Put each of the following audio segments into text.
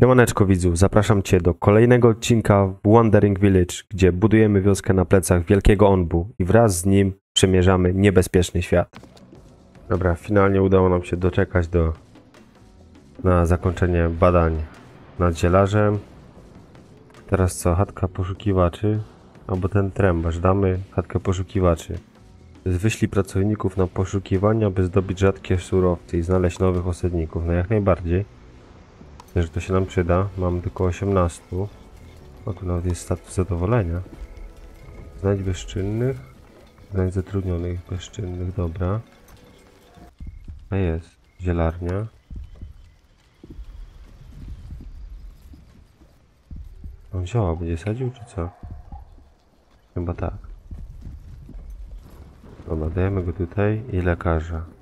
Siemaneczko widzu, zapraszam Cię do kolejnego odcinka w Wandering Village, gdzie budujemy wioskę na plecach wielkiego Onbu i wraz z nim przemierzamy niebezpieczny świat. Dobra, finalnie udało nam się doczekać do na zakończenie badań nad zielarzem. Teraz co, chatka poszukiwaczy, albo ten trębarz, damy chatkę poszukiwaczy. Wyślij pracowników na poszukiwania, by zdobyć rzadkie surowce i znaleźć nowych osadników, no jak najbardziej. Myślę, że to się nam przyda. Mamy tylko 18. O, tu nawet jest status zadowolenia. Znajdź bezczynnych. Znajdź zatrudnionych bezczynnych, dobra. A jest. Zielarnia. On zioła będzie sadził, czy co? Chyba tak. Dobra, dajemy go tutaj i lekarza.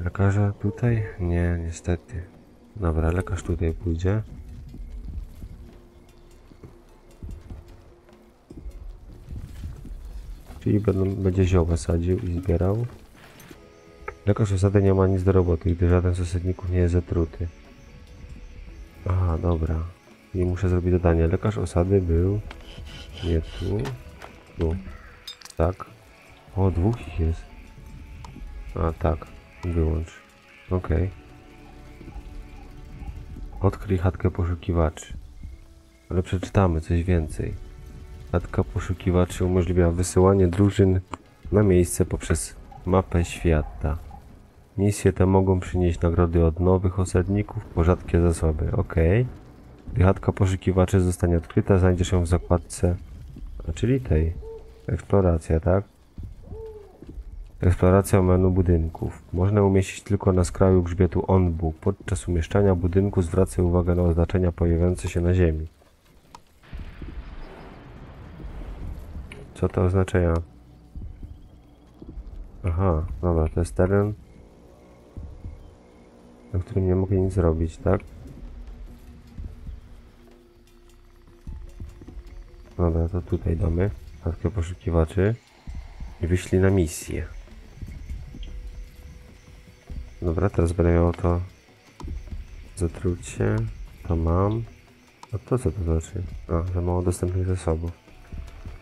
Lekarza tutaj? Nie, niestety. Dobra, lekarz tutaj pójdzie. Czyli będą, będzie zioła sadził i zbierał. Lekarz osady nie ma nic do roboty, gdy żaden z osadników nie jest zatruty. Aha, dobra. I muszę zrobić dodanie. Lekarz osady był... Nie tu. Tu. Tak. O, dwóch ich jest. A, tak. Wyłącz. Okej. Odkryj chatkę poszukiwaczy. Ale przeczytamy coś więcej. Chatka poszukiwaczy umożliwia wysyłanie drużyn na miejsce poprzez mapę świata. Misje te mogą przynieść nagrody od nowych osadników po rzadkie zasoby. Okej. Gdy chatka poszukiwaczy zostanie odkryta, znajdziesz ją w zakładce, czyli tej. Eksploracja, tak? Eksploracja menu budynków. Można umieścić tylko na skraju grzbietu Onbu. Podczas umieszczania budynku zwracaj uwagę na oznaczenia pojawiające się na ziemi. Co to oznacza? Aha, dobra, to jest teren, na którym nie mogę nic zrobić, tak? Dobra, to tutaj damy kartkę poszukiwaczy i wyślij na misję. Dobra, teraz będę miał to zatrucie, to mam. A to co to znaczy? A, za mało dostępnych zasobów.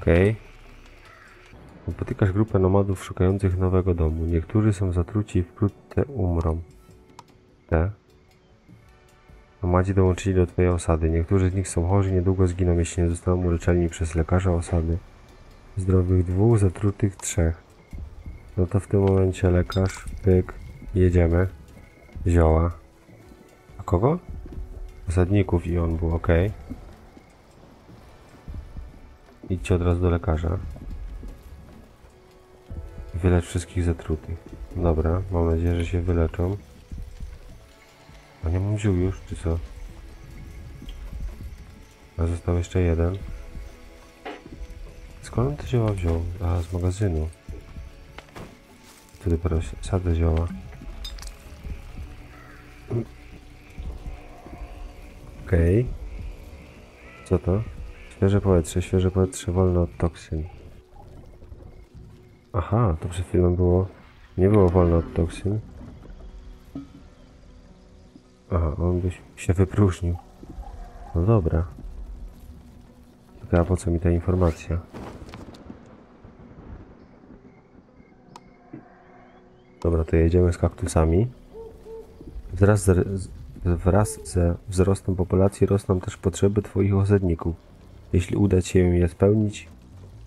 Okej. Napotykasz grupę nomadów szukających nowego domu. Niektórzy są zatruci i wkrótce umrą. Te. Nomadzi dołączyli do twojej osady. Niektórzy z nich są chorzy, niedługo zginą, jeśli nie zostaną uleczeni przez lekarza osady. Zdrowych dwóch, zatrutych trzech. No to w tym momencie lekarz, pyk, jedziemy. Zioła. A kogo? Osadników i on był, ok. Idźcie od razu do lekarza. Wylecz wszystkich zatrutych. Dobra, mam nadzieję, że się wyleczą. A nie mam ziół już, czy co? A został jeszcze jeden. Skąd on te zioła wziął? A, z magazynu. Tu dopiero sadzę zioła. Okej. Co to? Świeże powietrze, świeże powietrze wolne od toksyn. Aha, to przed chwilą było... Nie było wolne od toksyn. Aha, on by się wypróżnił. No dobra. Tylko po co mi ta informacja? Dobra, to jedziemy z kaktusami. Wraz, z, wraz ze wzrostem populacji rosną też potrzeby Twoich osadników. Jeśli uda Ci się je spełnić,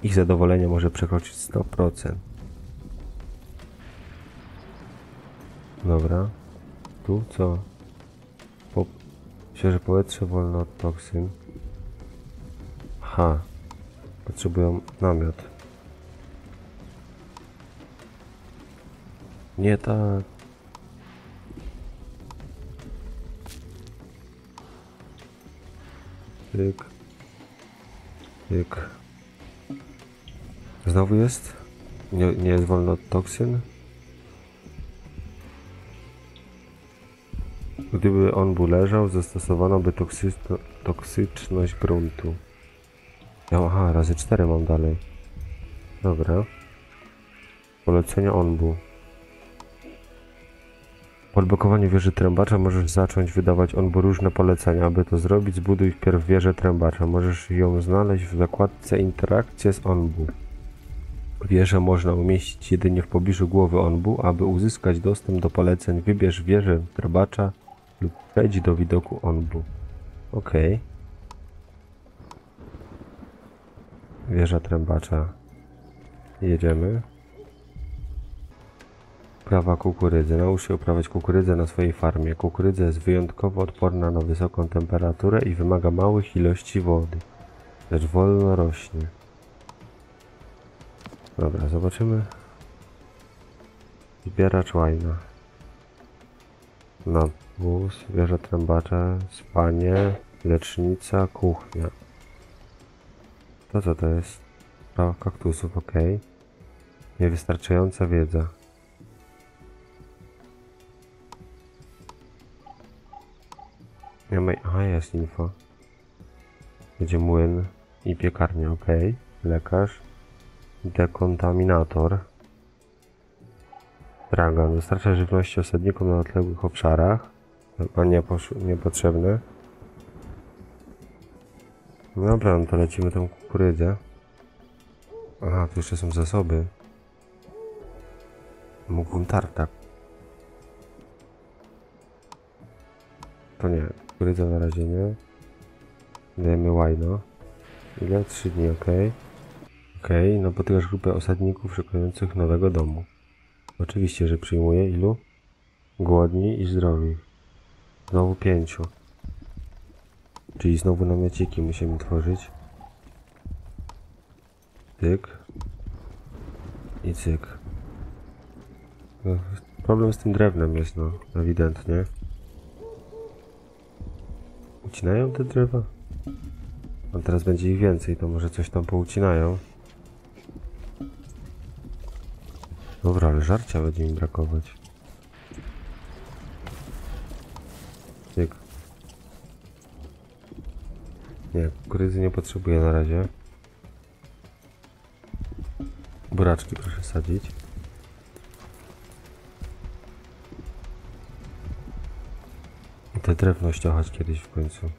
ich zadowolenie może przekroczyć 100%. Dobra. Tu co? Po... Świeże powietrze wolne od toksyn. Ha. Potrzebują namiot. Nie tak. Tyk. Tyk. Znowu jest? Nie, nie jest wolno od toksyn? Gdyby on był leżał, zastosowano by toksyczno, toksyczność gruntu. Ja, aha, razy 4 mam dalej. Dobra. Polecenia on był. Po odblokowaniu wieży trębacza możesz zacząć wydawać onbu różne polecenia. Aby to zrobić, zbuduj wpierw wieżę trębacza. Możesz ją znaleźć w zakładce interakcje z onbu. Wieżę można umieścić jedynie w pobliżu głowy onbu. Aby uzyskać dostęp do poleceń, wybierz wieżę trębacza lub wejdź do widoku onbu. Okej. Wieża trębacza. Jedziemy. Uprawa kukurydzy. Naucz się uprawiać kukurydzę na swojej farmie. Kukurydza jest wyjątkowo odporna na wysoką temperaturę i wymaga małych ilości wody, lecz wolno rośnie. Dobra, zobaczymy. Zbieracz łajna. Nadwóz, wieża trębacza, spanie, lecznica, kuchnia. To co to jest? Prawa kaktusów, ok. Niewystarczająca wiedza. Ma... Aha, jest info. Będzie młyn i piekarnia, ok. Lekarz. Dekontaminator. Dragon. Dostarcza żywności osadnikom na odległych obszarach. A nie niepotrzebne. Dobra, no to lecimy tą kukurydzę. Aha, tu jeszcze są zasoby. Mógłbym tartak. To nie, kukurydza na razie nie. Dajemy łajno. Ile? 3 dni, ok. Ok, no potykasz grupę osadników szukujących nowego domu. Oczywiście, że przyjmuję ilu? Głodni i zdrowi. Znowu pięciu. Czyli znowu namiociki musimy tworzyć. Cyk. I cyk. No, problem z tym drewnem jest, no, ewidentnie. Ucinają te drzewa? A teraz będzie ich więcej, to może coś tam poucinają. Dobra, ale żarcia będzie mi brakować. Cyk. Nie, kukurydzy nie potrzebuję na razie. Buraczki proszę sadzić. Te drewno ściąchać kiedyś w końcu.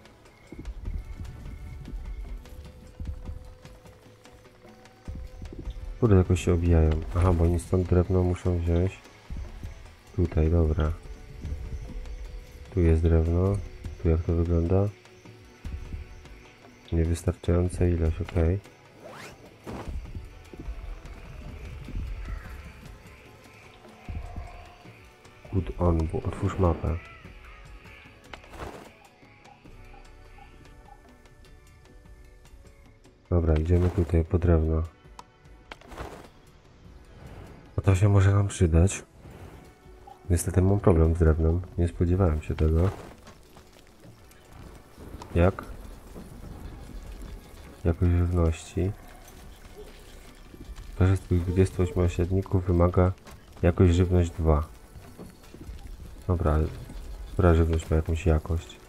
Kurde, jakoś się obijają. Aha, bo oni stąd drewno muszą wziąć. Tutaj, dobra. Tu jest drewno. Tu jak to wygląda? Niewystarczająca ilość, ok. Good on, bo otwórz mapę. Dobra, idziemy tutaj po drewno. A to się może nam przydać. Niestety mam problem z drewnem. Nie spodziewałem się tego. Jak? Jakość żywności. Każdy z tych 28 osiedników wymaga jakość żywność 2. Dobra, która żywność ma jakąś jakość?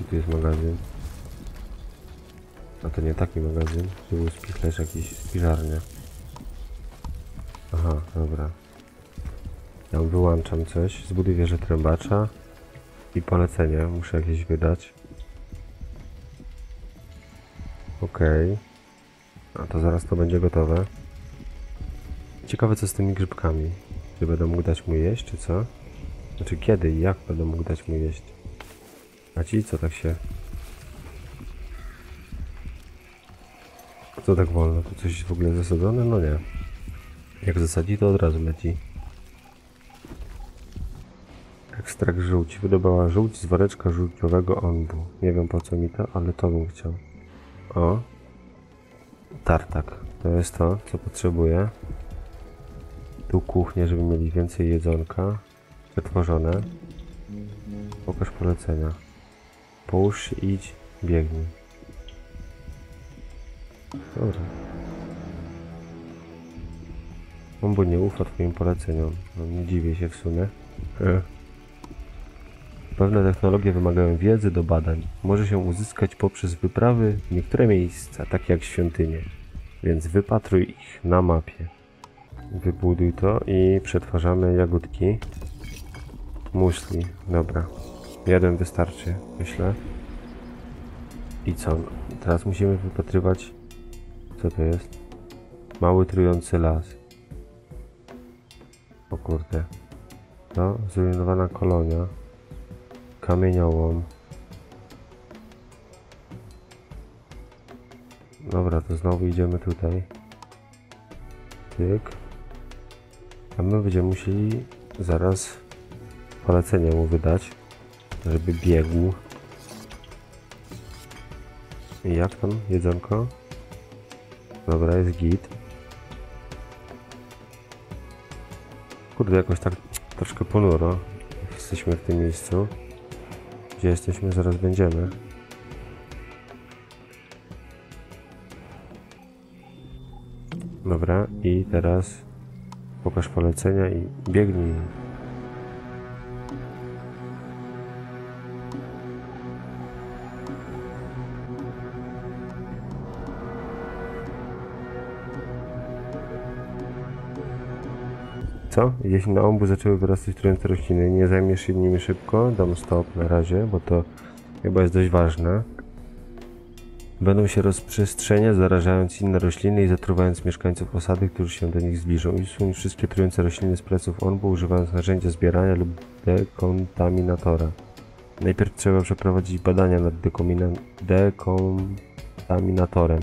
I tu jest magazyn. A to nie taki magazyn. Tu był spichlerz jakiś, spiżarnia. Aha, dobra. Ja wyłączam coś. Zbuduj wieżę trębacza. I polecenie. Muszę jakieś wydać. Okej. A to zaraz to będzie gotowe. Ciekawe co z tymi grzybkami. Czy będę mógł dać mu jeść, czy co? Znaczy kiedy i jak będę mógł dać mu jeść? A ci co tak się... Co tak wolno? Tu coś w ogóle zasadzone? No nie. Jak zasadzi to od razu leci. Ekstrakt żółci. Wydobała żółć z woreczka żółciowego onbu. Nie wiem po co mi to, ale to bym chciał. O. Tartak. To jest to, co potrzebuję. Tu kuchnię, żeby mieli więcej jedzonka. Przetworzone. Pokaż polecenia. Połóż się, idź, biegnij. Dobra. On bo nie ufa twoim poleceniom. No, nie dziwię się w sumie. E. Pewne technologie wymagają wiedzy do badań. Może się uzyskać poprzez wyprawy w niektóre miejsca, takie jak świątynie. Więc wypatruj ich na mapie. Wybuduj to i przetwarzamy jagódki. Musli, dobra. Jeden wystarczy, myślę. I co? Teraz musimy wypatrywać... Co to jest? Mały trujący las. O kurde. To zrujnowana kolonia. Kamieniołom. Dobra, to znowu idziemy tutaj. Tyk. A my będziemy musieli zaraz polecenie mu wydać, żeby biegł. I jak tam jedzonko? Dobra, jest git. Kurde, jakoś tak troszkę ponuro. Jesteśmy w tym miejscu. Gdzie jesteśmy, zaraz będziemy. Dobra, i teraz pokaż polecenia i biegnij. Co? Jeśli na obu zaczęły wyrastać trujące rośliny, nie zajmiesz się nimi szybko, dam stop na razie, bo to chyba jest dość ważne. Będą się rozprzestrzeniać, zarażając inne rośliny i zatruwając mieszkańców osady, którzy się do nich zbliżą. Usuń wszystkie trujące rośliny z pleców onbu, używając narzędzia zbierania lub dekontaminatora. Najpierw trzeba przeprowadzić badania nad dekontaminatorem.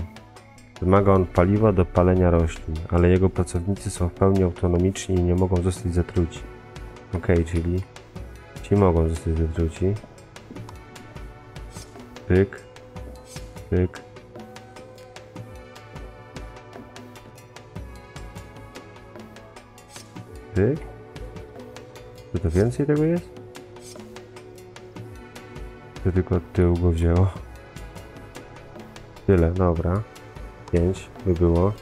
Wymaga on paliwa do palenia roślin, ale jego pracownicy są w pełni autonomiczni i nie mogą zostać zatruci. Okej, czyli... Ci mogą zostać zatruci. Pyk. Pyk. Pyk. Czy to więcej tego jest? To tylko od tyłu go wzięło. Tyle, dobra. 5 by było.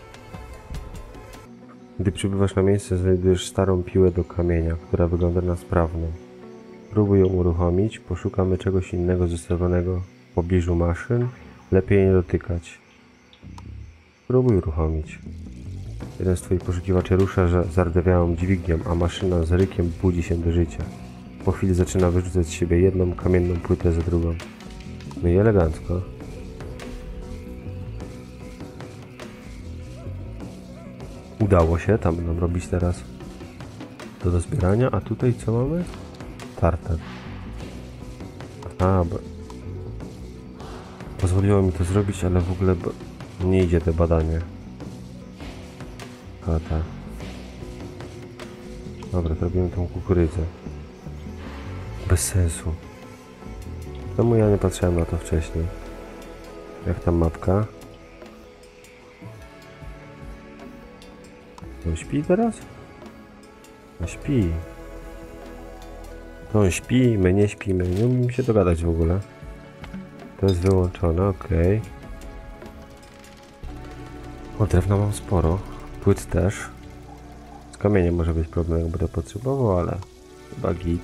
Gdy przybywasz na miejsce, znajdujesz starą piłę do kamienia, która wygląda na sprawną. Próbuj ją uruchomić, poszukamy czegoś innego zostawionego w pobliżu maszyn. Lepiej nie dotykać. Próbuj uruchomić. Jeden z twoich poszukiwaczy rusza że zardzewiałą dźwignią, a maszyna z rykiem budzi się do życia. Po chwili zaczyna wyrzucać z siebie jedną kamienną płytę za drugą. No i elegancko. Udało się, tam będą robić teraz do zbierania, a tutaj co mamy? Tartar. A, bo... Pozwoliło mi to zrobić, ale w ogóle nie idzie to badanie. Kota. Dobra, to robimy tą kukurydzę. Bez sensu. Czemu ja nie patrzyłem na to wcześniej? Jak tam mapka? On śpi teraz? No śpi. To on śpi, my nie śpimy. Nie umiem się dogadać w ogóle. To jest wyłączone, okej. O, drewna mam sporo. Płyt też. Z kamieniem może być problem, jak będę potrzebował, ale chyba git.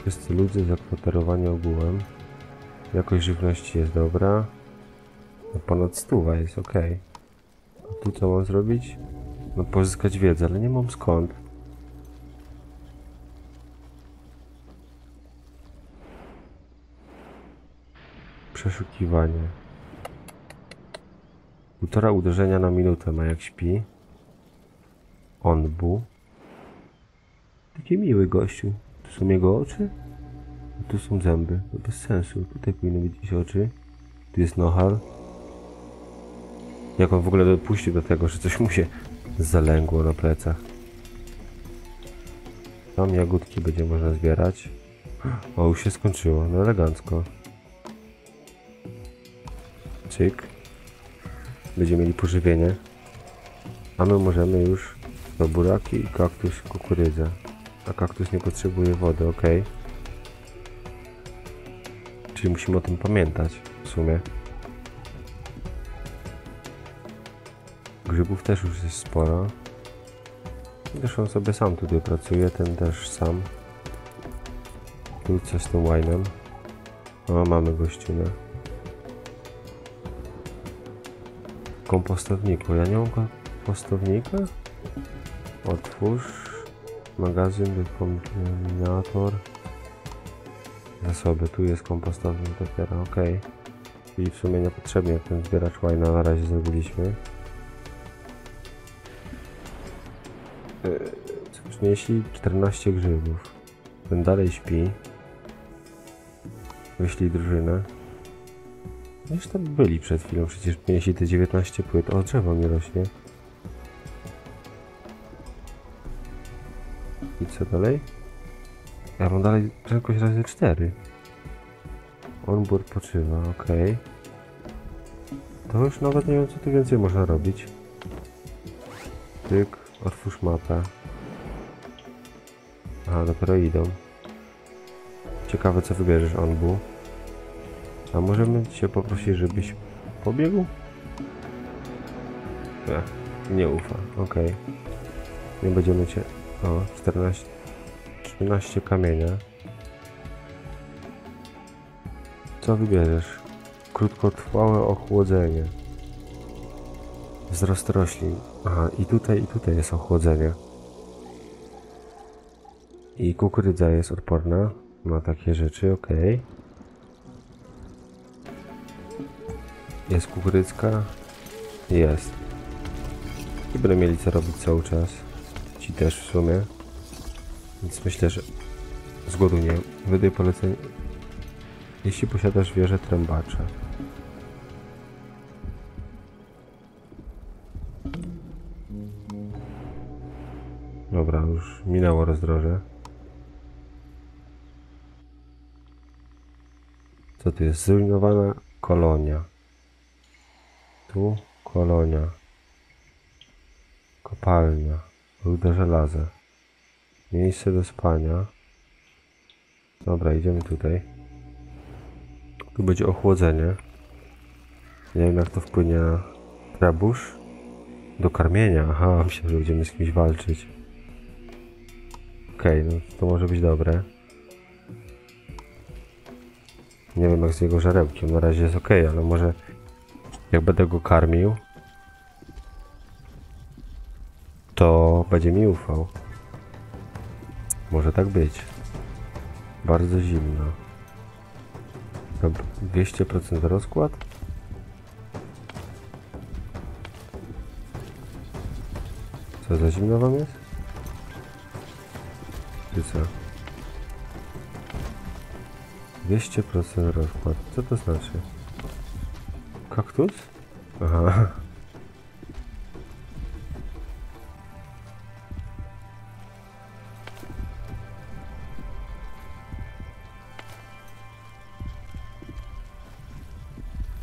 Wszyscy ludzie zakwaterowani ogółem. Jakość żywności jest dobra. No ponad stuwa jest ok. A tu co mam zrobić? No pozyskać wiedzę, ale nie mam skąd. Przeszukiwanie. Półtora uderzenia na minutę ma jak śpi. Onbu. Taki miły gościu. Tu są jego oczy? A tu są zęby. Bez sensu. Tutaj powinny być gdzieś oczy. Tu jest nohal. Jak on w ogóle dopuścił do tego, że coś mu się zalęgło na plecach. Tam jagódki będzie można zbierać. O, już się skończyło. No elegancko. Cyk. Będziemy mieli pożywienie. A my możemy już do buraki i kaktus kukurydzę. A kaktus nie potrzebuje wody, ok. Czyli musimy o tym pamiętać w sumie. Grzybów też już jest sporo. Zresztą sobie sam tutaj pracuje, ten też sam. Tu co z tym winem? O, mamy gościnę. kompostowniku. Ja nie mam kompostownika? Otwórz. Magazyn, wykombinator. Zasoby, tu jest kompostownik dopiero, ok. Czyli w sumie niepotrzebnie ten zbieracz łajna na razie zrobiliśmy. Przynieśli? 14 grzybów. Ten dalej śpi. Wyślij drużynę. Już tam byli przed chwilą, przecież przynieśli te 19 płyt. O, drzewo mi rośnie. I co dalej? Ja mam dalej prędkość razy 4. Onboard poczywa, ok. To już nawet nie wiem co tu więcej można robić. Tyk, otwórz mapę. Aha, dopiero idą. Ciekawe co wybierzesz, Onbu. A możemy cię poprosić, żebyś pobiegł? Nie, nie ufa, okej. Nie będziemy cię... O, 14... 13 kamienia. Co wybierzesz? Krótkotrwałe ochłodzenie. Wzrost roślin. Aha, i tutaj, i tutaj jest ochłodzenie. I kukurydza jest odporna na takie rzeczy, ok. Jest kukurydzka? Jest. I będę mieli co robić cały czas. Ci też w sumie. Więc myślę, że z głodu nie. Wydaj polecenie. Jeśli posiadasz wieżę trębacza. Dobra, już minęło rozdroże. Co tu jest? Zrujnowana kolonia. Tu kolonia. Kopalnia. Rude żelaza. Miejsce do spania. Dobra, idziemy tutaj. Tu będzie ochłodzenie. Nie wiem jak to wpłynie na trabusz. Do karmienia. Aha, myślę, że będziemy z kimś walczyć. Okej, no to może być dobre. Nie wiem jak z jego żarełkiem. Na razie jest ok, ale może jak będę go karmił, to będzie mi ufał. Może tak być. Bardzo zimno. Dobra, 200% rozkład. Co za zimno wam jest? Czy co? 200% rozkład. Co to znaczy? Kaktus? Aha.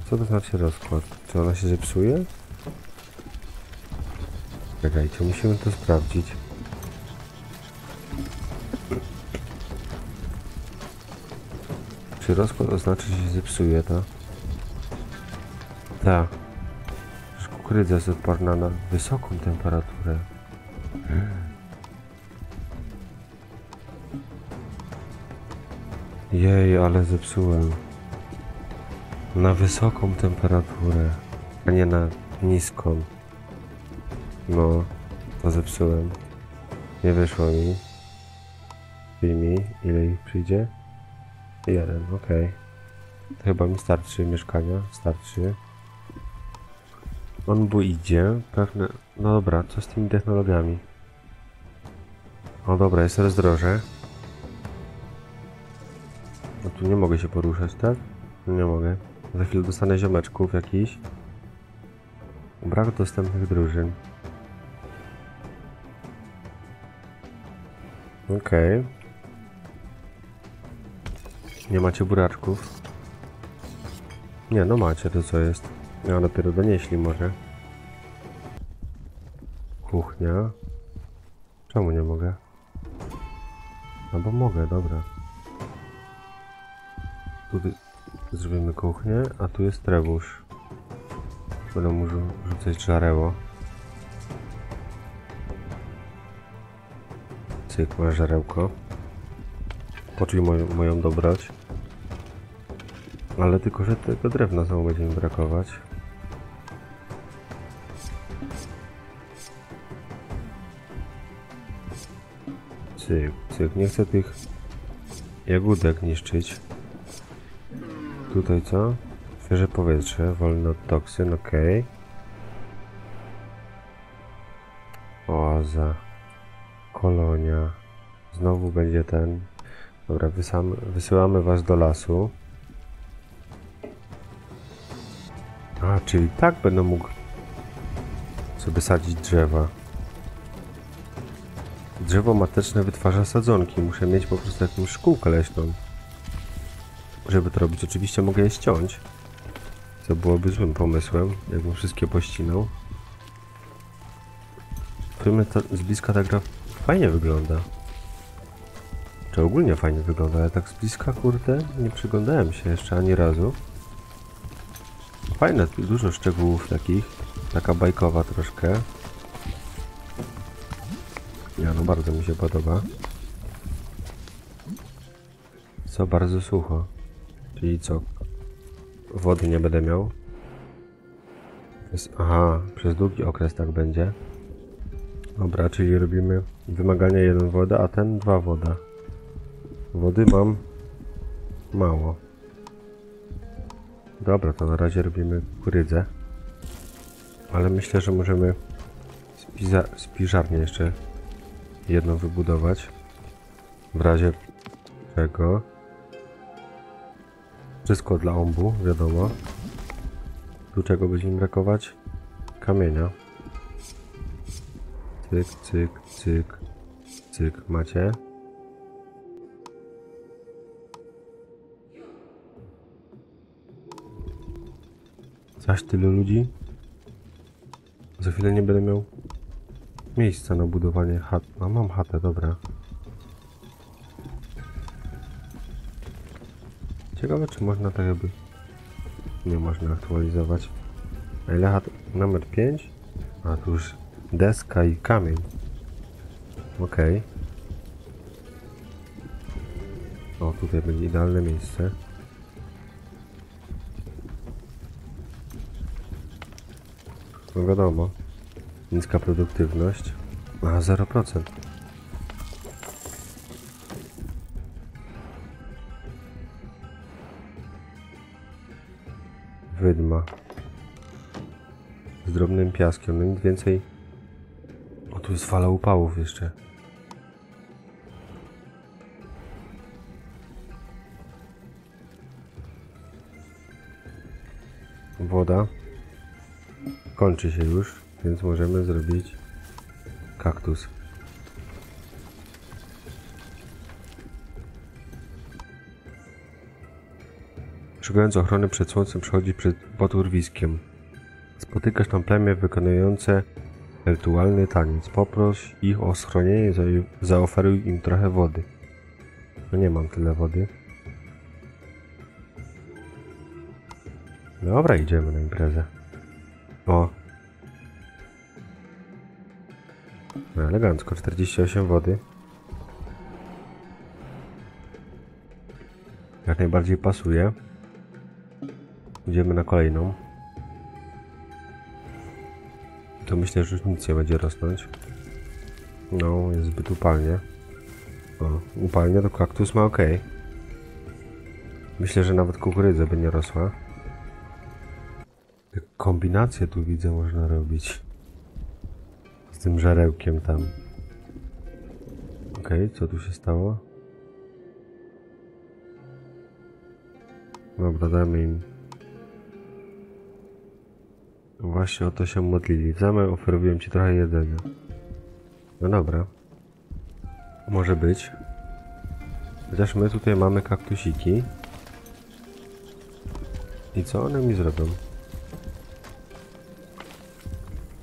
Co to znaczy rozkład? Czy ona się zepsuje? Czekajcie, musimy to sprawdzić. Czy rozkład oznacza, że się zepsuje, to? Tak. Kukurydza jest odporna na wysoką temperaturę. Jej, ale zepsułem. Na wysoką temperaturę, a nie na niską. No, to zepsułem. Nie wyszło mi. Wyjmij, ile ich przyjdzie? Jeden, okej. To chyba mi starczy mieszkania, starczy. On bu idzie, pewne... No dobra, co z tymi technologiami? O dobra, jest rozdroże. No tu nie mogę się poruszać, tak? Nie mogę. Za chwilę dostanę ziomeczków jakiś. Brak dostępnych drużyn. Okej. Nie macie buraczków? Nie, no macie, to co jest? Ja dopiero donieśli może. Kuchnia. Czemu nie mogę? No bo mogę, dobra. Tutaj zrobimy kuchnię, a tu jest trebusz. Będę mógł rzucać żareło. Cyk, masz żarełko. Poczuj moją, moją dobroć. Ale tylko, że tego drewna znowu będzie mi brakować. Cyk, cyk. Nie chcę tych jagódek niszczyć. Tutaj co? Świeże powietrze, wolne od toksyn, ok. Oaza. Kolonia. Znowu będzie ten... Dobra, wysyłamy was do lasu. A, czyli tak będę mógł sobie sadzić drzewa. Drzewo mateczne wytwarza sadzonki. Muszę mieć po prostu jakąś szkółkę leśną. Żeby to robić, oczywiście mogę je ściąć. Co byłoby złym pomysłem, jakbym wszystkie pościnał. W sumie to z bliska ta gra fajnie wygląda. Czy ogólnie fajnie wygląda, ale tak z bliska, kurde, nie przyglądałem się jeszcze ani razu. Fajne, dużo szczegółów takich. Taka bajkowa troszkę. Ja no bardzo mi się podoba. Co bardzo sucho. Czyli co? Wody nie będę miał. Jest, aha, przez długi okres tak będzie. Dobra, czyli robimy wymagania jeden woda, a ten dwa woda. Wody mam mało. Dobra, to na razie robimy kurydzę. Ale myślę, że możemy spiżarnię jeszcze jedną wybudować. W razie czego. Wszystko dla ombu, wiadomo. Tu czego będziemy brakować? Kamienia. Cyk, cyk, cyk, cyk. Macie? Zaś tyle ludzi? Za chwilę nie będę miał miejsca na budowanie chat. A mam chatę, dobra. Ciekawe, czy można tak jakby... Nie można aktualizować. A ile chat? Numer 5? A tu już deska i kamień. Okej. O, tutaj będzie idealne miejsce. No wiadomo. Niska produktywność. A, 0%. Wydma. Z drobnym piaskiem. No nic więcej. O, tu jest fala upałów jeszcze. Woda kończy się już, więc możemy zrobić kaktus. Szukając ochrony przed słońcem przechodzi przed pod urwiskiem. Spotykasz tam plemię wykonujące rytualny taniec. Poproś ich o schronienie, za- zaoferuj im trochę wody. No nie mam tyle wody. Dobra, idziemy na imprezę. O. No elegancko, 48 wody. Jak najbardziej pasuje. Idziemy na kolejną. To myślę, że już nic nie będzie rosnąć. No, jest zbyt upalnie. O, upalnie to kaktus ma ok. Myślę, że nawet kukurydza by nie rosła. Kombinacje tu widzę można robić. Z tym żarełkiem tam. Okej, co tu się stało? Dobra, damy im. Właśnie o to się modlili. W zamian oferuję ci trochę jedzenia. No dobra. Może być. Chociaż my tutaj mamy kaktusiki. I co one mi zrobią?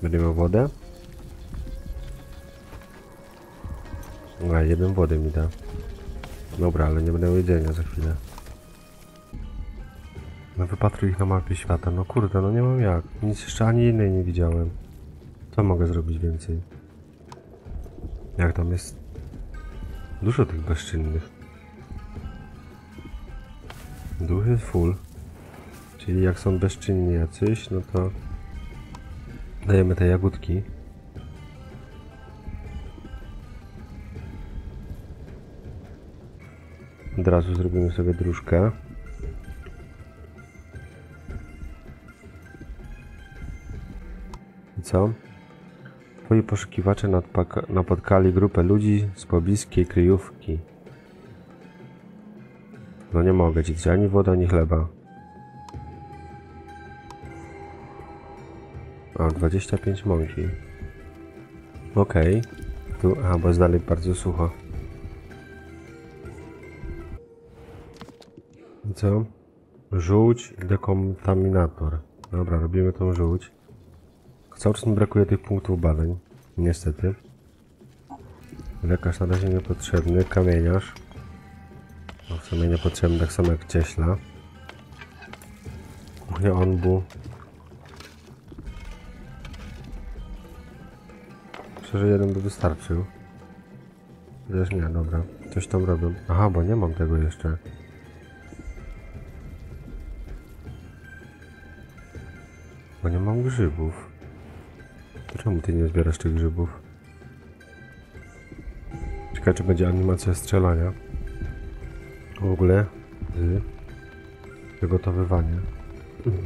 Będę miał wodę? A, jeden wody mi da. Dobra, ale nie będę jedzenia za chwilę. No wypatruj ich na mapie świata. No kurde, no nie mam jak. Nic jeszcze ani innej nie widziałem. Co mogę zrobić więcej? Jak tam jest? Dużo tych bezczynnych. Duch jest full. Czyli jak są bezczynni jacyś, no to dajemy te jagódki. Od razu zrobimy sobie dróżkę. I co? Twoi poszukiwacze napotkali grupę ludzi z pobliskiej kryjówki. No nie mogę ci dać ani woda, ani chleba. O, 25 mąki. Okej. Tu, aha, bo jest dalej bardzo sucho. Co? Żółć dekontaminator. Dobra, robimy tą żółć. Cały czas mi brakuje tych punktów badań. Niestety. Lekarz na razie niepotrzebny. Kamieniarz. No w sumie niepotrzebny, tak samo jak cieśla. Kuchnia onbu. Myślę, że jeden by wystarczył. Chociaż nie, dobra. Coś tam robią. Aha, bo nie mam tego jeszcze. Bo nie mam grzybów. Czemu ty nie zbierasz tych grzybów? Ciekawe, czy będzie animacja strzelania. W ogóle z przygotowywania.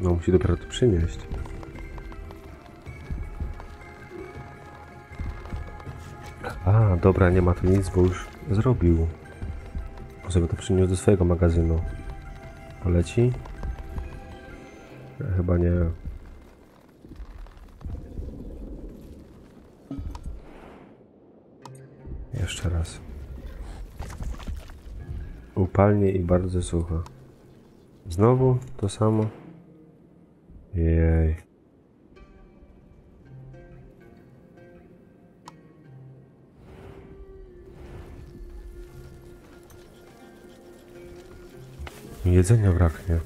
No, musi dopiero to przynieść. Dobra, nie ma tu nic, bo już zrobił. Bo sobie to przyniósł do swojego magazynu. Poleci? E, Chyba nie. Jeszcze raz. Upalnie i bardzo sucho. Znowu to samo? Jej. Jedzenia braknie.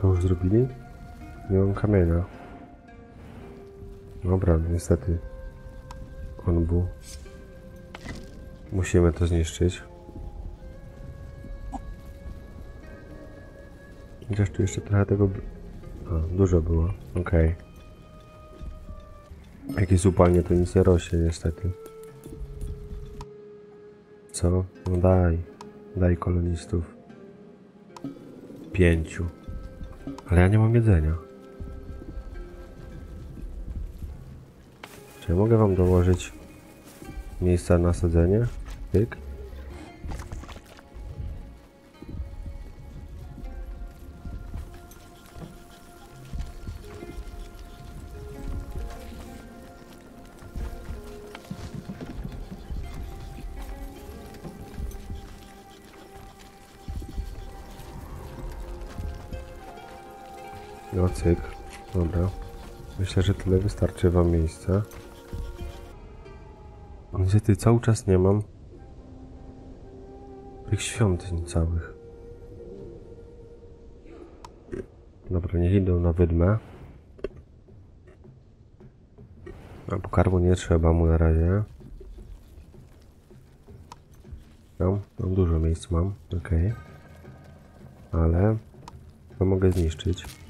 To już zrobili? Nie mam kamienia. Dobra, niestety. On był. Musimy to zniszczyć. Chociaż tu jeszcze trochę tego... A, dużo było. Okej. Jak jest upalnie, to nic nie rośnie niestety. Co? No daj. Daj kolonistów. Pięciu. Ale ja nie mam jedzenia. Czy ja mogę wam dołożyć miejsca na sadzenie? Tyk. No cyk. Dobra. Myślę, że tyle wystarczy wam miejsca. Niestety cały czas nie mam tych świątyń całych. Dobra, niech idą na wydmę. A pokarmu nie trzeba mu na razie. Tam, mam dużo miejsc mam, okej. Ale to mogę zniszczyć.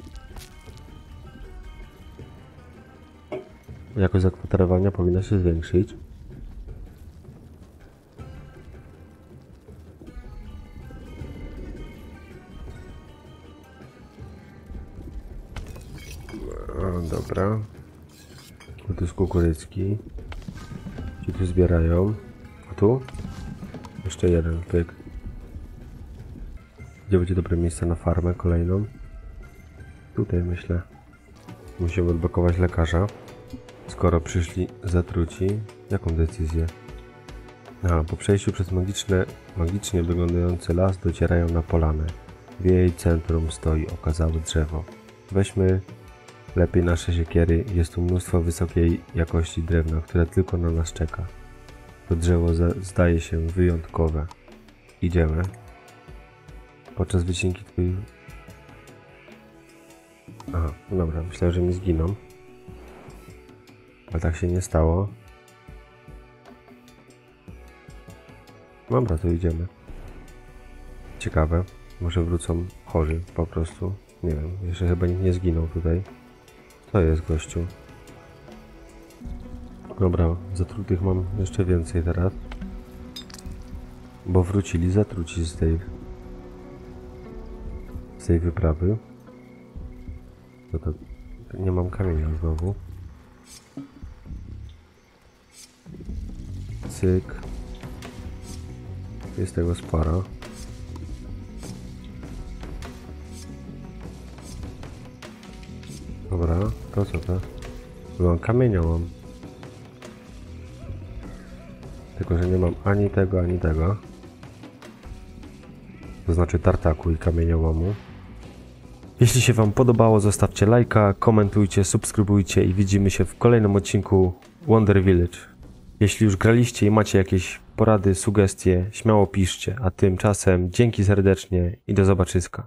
Jakość zakwaterowania powinna się zwiększyć. O, dobra. Tu jest kukurycki. Ci tu zbierają. A tu? Jeszcze jeden. Gdzie będzie dobre miejsce na farmę kolejną? Tutaj myślę. Musimy odblokować lekarza. Skoro przyszli zatruci, jaką decyzję? A, po przejściu przez magiczne, magicznie wyglądający las docierają na polanę. W jej centrum stoi okazałe drzewo. Weźmy lepiej nasze siekiery. Jest tu mnóstwo wysokiej jakości drewna, które tylko na nas czeka. To drzewo zdaje się wyjątkowe. Idziemy. Podczas wycinki. Aha, no dobra, myślałem, że mi zginą. Ale tak się nie stało. Dobra, to idziemy. Ciekawe. Może wrócą chorzy po prostu. Nie wiem, jeszcze chyba nikt nie zginął tutaj. To jest gościu. Dobra, zatrutych mam jeszcze więcej teraz. Bo wrócili zatruci z tej z tej wyprawy. No to nie mam kamienia znowu. Cyk. Jest tego sporo. Dobra, to co to? Mam kamienia mam. Tylko, że nie mam ani tego, ani tego. To znaczy tartaku i kamieniołomu. Jeśli się Wam podobało, zostawcie lajka, komentujcie, subskrybujcie i widzimy się w kolejnym odcinku Wonder Village. Jeśli już graliście i macie jakieś porady, sugestie, śmiało piszcie, a tymczasem dzięki serdecznie i do zobaczyska.